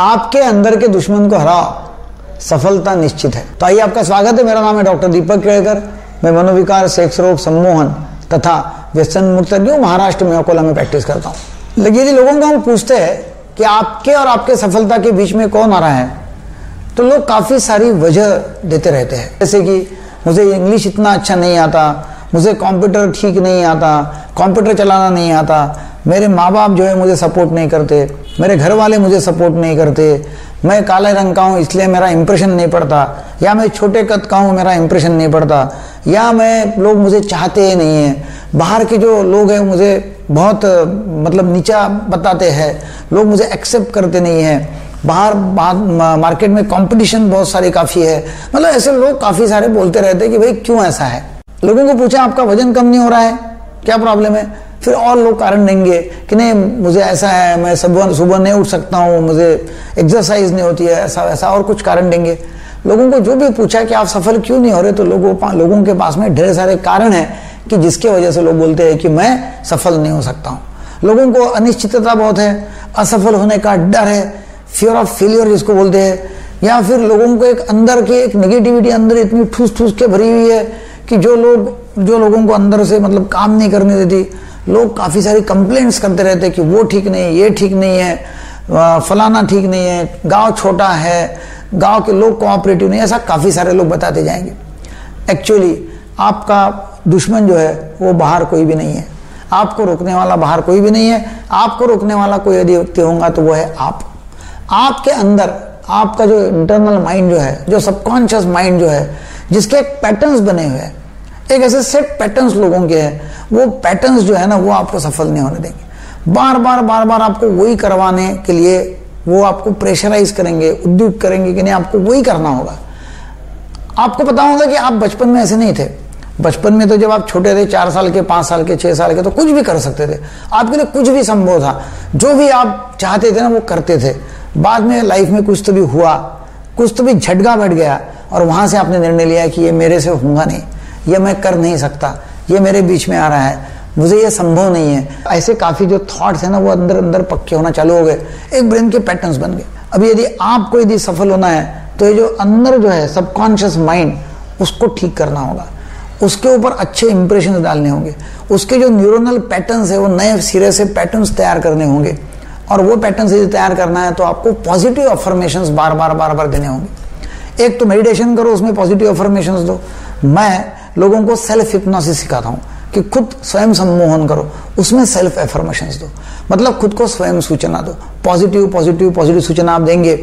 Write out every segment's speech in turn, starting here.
आपके अंदर के दुश्मन को हराओ। सफलता निश्चित है। तो आइए आपका स्वागत है। मेरा नाम है डॉक्टर दीपक केड़कर मैं मनोविकार सेक्स रोग सम्मोहन तथा व्यसन मुक्त महाराष्ट्र में अकोला में प्रैक्टिस करता हूँ। लेकिन यदि लोगों को हम पूछते हैं कि आपके और आपके सफलता के बीच में कौन आ रहा है? तो लोग काफ़ी सारी वजह देते रहते हैं। जैसे कि मुझे इंग्लिश इतना अच्छा नहीं आता मुझे कंप्यूटर ठीक नहीं आता कंप्यूटर चलाना नहीं आता। मेरे माँ बाप जो है मुझे सपोर्ट नहीं करते, मेरे घर वाले मुझे सपोर्ट नहीं करते। मैं काले रंग का हूँ, इसलिए मेरा इंप्रेशन नहीं पड़ता। या मैं छोटे कद का हूँ, मेरा इंप्रेशन नहीं पड़ता। या मैं, लोग मुझे चाहते ही नहीं हैं। बाहर के जो लोग हैं, मुझे बहुत मतलब नीचा बताते हैं। लोग मुझे एक्सेप्ट करते नहीं हैं। बाहर मार्केट में कंपटीशन बहुत सारी काफ़ी है। मतलब ऐसे लोग काफ़ी सारे बोलते रहते हैं कि भाई क्यों ऐसा है? लोगों को पूछा, आपका वज़न कम नहीं हो रहा है? क्या प्रॉब्लम है? फिर और लोग कारण देंगे कि नहीं, मुझे ऐसा है, मैं सुबह सुबह नहीं उठ सकता हूँ, मुझे एक्सरसाइज नहीं होती है, ऐसा वैसा और कुछ कारण देंगे। लोगों को जो भी पूछा कि आप सफल क्यों नहीं हो रहे तो लोगों लोगों के पास में ढेर सारे कारण है कि जिसके वजह से लोग बोलते हैं कि मैं सफल नहीं हो सकता हूँ। लोगों को अनिश्चितता बहुत है, असफल होने का डर है फियर ऑफ़ फेलियर जिसको बोलते हैं। या फिर लोगों को एक अंदर की एक नेगेटिविटी अंदर इतनी ठूस ठूस के भरी हुई है कि जो लोग, जो लोगों को अंदर से मतलब काम नहीं करने देती, लोग काफ़ी सारी कंप्लेंट्स करते रहते कि वो ठीक नहीं ये ठीक नहीं है फलाना ठीक नहीं है, गाँव छोटा है, गाँव के लोग कोऑपरेटिव नहीं, ऐसा काफ़ी सारे लोग बताते जाएँगे। एक्चुअली आपका दुश्मन जो है, वो बाहर कोई भी नहीं है। आपको रोकने वाला बाहर कोई भी नहीं है। आपको रोकने वाला कोई यदि व्यक्ति होगा तो वो है आप। आपके अंदर आपका जो इंटरनल माइंड जो है, जो सबकॉन्शियस माइंड जो है, जिसके एक पैटर्न्स बने हुए हैं, एक ऐसे सेट पैटर्न्स लोगों के हैं, वो पैटर्न्स जो है ना, वो आपको सफल नहीं होने देंगे। बार बार बार बार आपको वही करवाने के लिए वो आपको प्रेशराइज करेंगे, उद्योग करेंगे कि नहीं, आपको वही करना होगा। आपको पता होगा कि आप बचपन में ऐसे नहीं थे। बचपन में तो जब आप छोटे थे, चार साल के, पाँच साल के, छह साल के तो कुछ भी कर सकते थे। आपके लिए कुछ भी संभव था। जो भी आप चाहते थे ना, वो करते थे। बाद में लाइफ में कुछ तो भी हुआ, कुछ तो भी झटका बैठ गया और वहाँ से आपने निर्णय लिया कि ये मेरे से होगा नहीं, ये मैं कर नहीं सकता, ये मेरे बीच में आ रहा है, मुझे ये संभव नहीं है। ऐसे काफ़ी जो थॉट्स है ना, वो अंदर अंदर पक्के होना चालू हो गए, एक ब्रेन के पैटर्न्स बन गए। अब यदि आपको यदि सफल होना है तो ये जो अंदर जो है सबकॉन्शियस माइंड उसको ठीक करना होगा। उसके ऊपर अच्छे इंप्रेशन डालने होंगे। उसके जो न्यूरोनल पैटर्न्स है, वो नए सिरे से पैटर्न्स तैयार करने होंगे। और वो पैटर्न यदि तैयार करना है तो आपको पॉजिटिव अफर्मेशन बार बार बार बार देने होंगे। एक तो मेडिटेशन करो, उसमें पॉजिटिव अफर्मेशन दो। मैं लोगों को सेल्फ हिप्नोसिस सिखाता हूँ कि खुद स्वयं सम्मोहन करो। उसमें सेल्फ एफर्मेशन दो। मतलब खुद को स्वयं सूचना दो। पॉजिटिव पॉजिटिव पॉजिटिव सूचना आप देंगे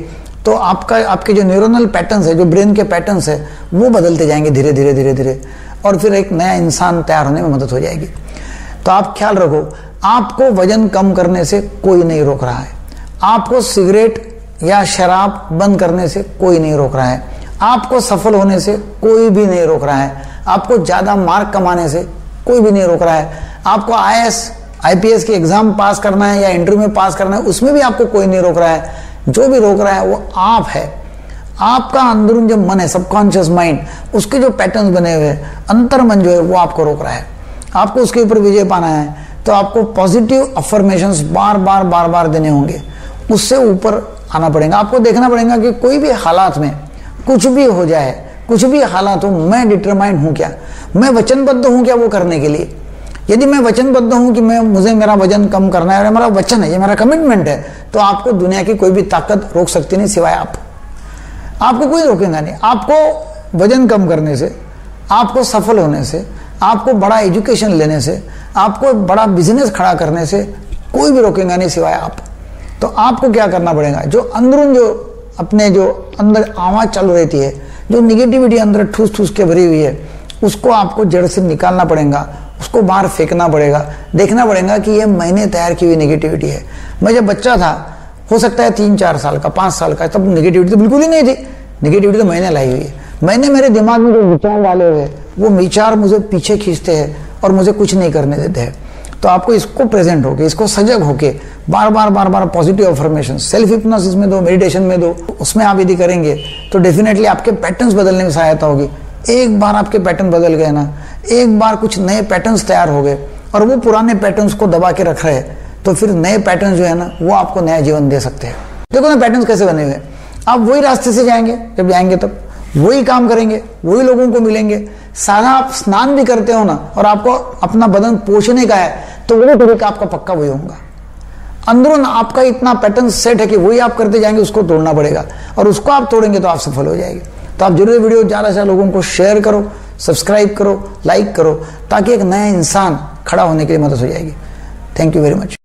तो आपका, आपके जो न्यूरोनल पैटर्न्स है, जो ब्रेन के पैटर्न्स है, वो बदलते जाएँगे धीरे धीरे धीरे धीरे। और फिर एक नया इंसान तैयार होने में मदद हो जाएगी। तो आप ख्याल रखो आपको वज़न कम करने से कोई नहीं रोक रहा है। आपको सिगरेट या शराब बंद करने से कोई नहीं रोक रहा है। आपको सफल होने से कोई भी नहीं रोक रहा है। आपको ज़्यादा मार्क कमाने से कोई भी नहीं रोक रहा है। आपको आई एस आईपीएस की एग्ज़ाम पास करना है या इंटरव्यू में पास करना है, उसमें भी आपको कोई नहीं रोक रहा है। जो भी रोक रहा है वो आप है। आपका अंदरून जो मन है सबकॉन्शियस माइंड उसके जो पैटर्न्स बने हुए हैं अंतर मन जो है वो आपको रोक रहा है। आपको उसके ऊपर विजय पाना है। तो आपको पॉजिटिव अफर्मेशन बार बार बार बार देने होंगे। उससे ऊपर आना पड़ेगा। आपको देखना पड़ेगा कि कोई भी हालात में कुछ भी हो जाए, कुछ भी हालात हो, मैं डिटरमाइंड हूँ क्या? मैं वचनबद्ध हूँ क्या वो करने के लिए? यदि मैं वचनबद्ध हूँ कि मैं, मुझे मेरा वज़न कम करना है और मेरा वचन है, ये मेरा कमिटमेंट है तो आपको दुनिया की कोई भी ताकत रोक सकती नहीं सिवाय आप। आपको कोई रोकेगा नहीं। आपको वज़न कम करने से, आपको सफल होने से, आपको बड़ा एजुकेशन लेने से आपको बड़ा बिज़नेस खड़ा करने से कोई भी रोकेगा नहीं सिवाय आप। तो आपको क्या करना पड़ेगा? जो अंदरून जो अपने जो अंदर आवाज़ चल रहती है, जो निगेटिविटी अंदर ठूस ठूस के भरी हुई है, उसको आपको जड़ से निकालना पड़ेगा, उसको बाहर फेंकना पड़ेगा। देखना पड़ेगा कि ये मैंने तैयार की हुई निगेटिविटी है। मैं जब बच्चा था, हो सकता है तीन चार साल का, पाँच साल का, तब निगेटिविटी तो बिल्कुल ही नहीं थी। निगेटिविटी तो मैंने लाई हुई है। मैंने मेरे दिमाग में जो विचार डाले हुए वो विचार मुझे पीछे खींचते हैं और मुझे कुछ नहीं करने देते हैं। तो आपको इसको प्रेजेंट होके, इसको सजग होके, बार बार बार बार पॉजिटिव अफर्मेशन सेल्फ हिप्नोसिस में दो मेडिटेशन में दो, उसमें आप यदि करेंगे तो डेफिनेटली आपके पैटर्न्स बदलने में सहायता होगी। एक बार आपके पैटर्न बदल गए ना, एक बार कुछ नए पैटर्न्स तैयार हो गए और वो पुराने पैटर्न्स को दबा के रख रहे हैं तो फिर नए पैटर्न जो है ना, वो आपको नया जीवन दे सकते हैं। देखो ना पैटर्न कैसे बने हुए आप वही रास्ते से जाएँगे, जब जाएँगे तब वही काम करेंगे, वही लोगों को मिलेंगे सारा आप स्नान भी करते हो ना, और आपको अपना बदन पोषने का है तो वो तरीका आपका पक्का वही होगा। अंदरून आपका इतना पैटर्न सेट है कि वही आप करते जाएँगे, उसको तोड़ना पड़ेगा, और उसको आप तोड़ेंगे तो आप सफल हो जाएँगे। तो आप ज़रूर वीडियो ज़्यादा से लोगों को शेयर करो सब्सक्राइब करो लाइक करो, ताकि एक नया इंसान खड़ा होने के लिए मदद हो जाएगी। Thank you very much